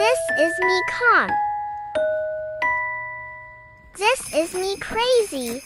This is me calm. This is me crazy.